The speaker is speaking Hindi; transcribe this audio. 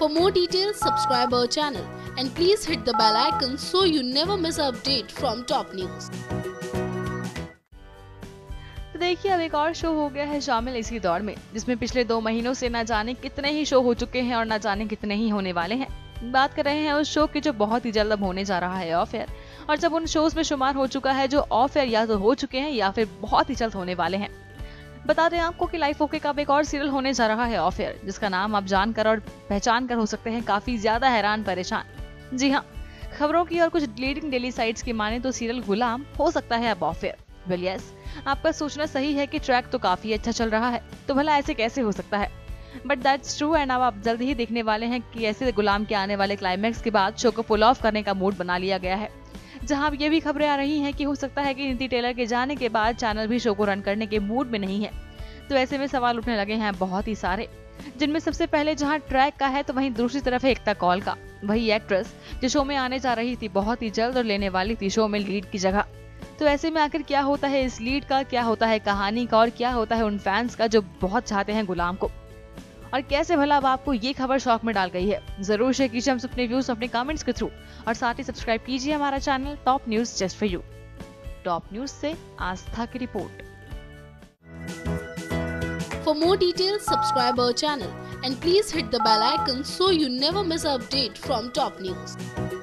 For more details, subscribe our channel and please hit the bell icon so you never miss an update from top news. तो देखिए अब एक और शो हो गया है शामिल इसी दौर में जिसमें पिछले दो महीनों से ना जाने कितने ही शो हो चुके हैं और ना जाने कितने ही होने वाले हैं बात कर रहे हैं उस शो की जो बहुत ही जल्द अब होने जा रहा है ऑफ़ एयर और जब उन शोज़ में शुमार हो चुका है जो ऑफ़ एयर या तो हो चुके हैं या फिर बहुत ही जल्द होने वाले हैं बता दें आपको कि लाइफ ओके का एक और सीरियल होने जा रहा है ऑफ़ एयर जिसका नाम आप जानकर और पहचान कर हो सकते हैं, काफ़ी ज़्यादा हैरान, परेशान। जी हाँ खबरों की और कुछ लीडिंग डेली साइट्स की माने तो सीरियल गुलाम हो सकता है अब ऑफ़ एयर वेल यस आपका सोचना सही है कि ट्रैक तो काफ़ी अच्छा चल रहा है तो भला ऐसे कैसे हो सकता है? बट दैट्स ट्रू एंड अब आप जल्द ही देखने वाले हैं कि ऐसे गुलाम के आने वाले क्लाइमैक्स के बाद शो को पुल ऑफ़ करने का मूड बना लिया गया है। जहाँ ये भी खबरें आ रही हैं कि हो सकता है कि नीति टेलर के जाने के बाद चैनल भी शो को रन करने के मूड में नहीं है। तो ऐसे में सवाल उठने लगे हैं बहुत ही सारे, जिनमें सबसे पहले जहाँ ट्रैक का है तो वहीं दूसरी तरफ़ है एकता कॉल का, वही एक्ट्रेस, जो शो में आने जा रही थी बहुत ही जल्द और लेने वाली थी शो में लीड की जगह। तो ऐसे में आखिर क्या होता है इस लीड का, क्या होता है कहानी का और क्या होता है उन फैंस का जो बहुत चाहते हैं गुलाम को? और कैसे भला अब आपको ये खबर शौक में डाल गई है? ज़रूर शेयर कीजिए हमसे अपने व्यूज़ अपने कमेंट्स के थ्रू और साथ ही सब्सक्राइब कीजिए हमारा channel top news just for you top news से आस्था की report for more details, subscribe our channel and please hit the bell icon so you miss an update from top news.